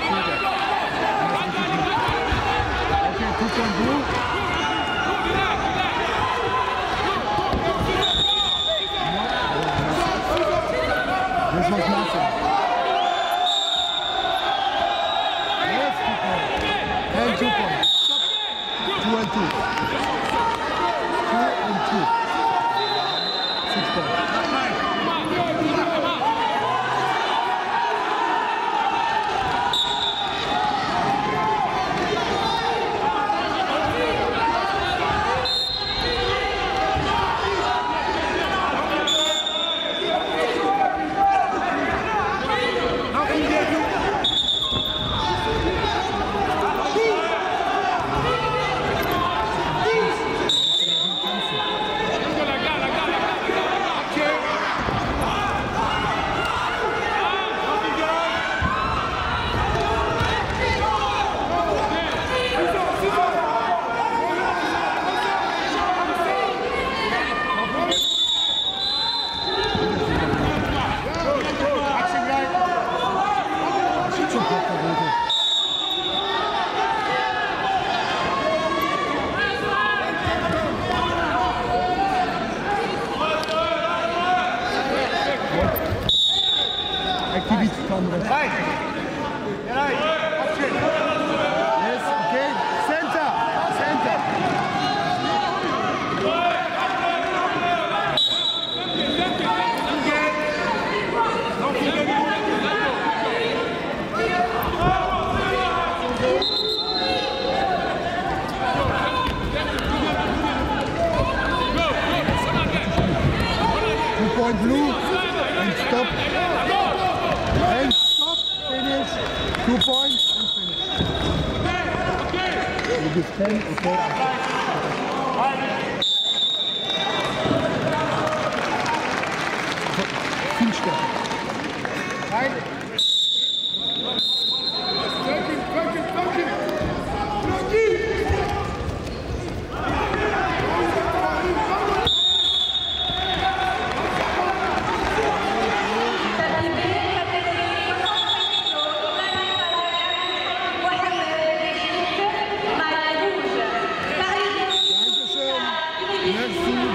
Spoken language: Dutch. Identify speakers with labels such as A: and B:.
A: 听着。Point blue. Stop. And stop. Finish. Two points and finish. You give 10, okay. Viel stärker. Nein. 9 jours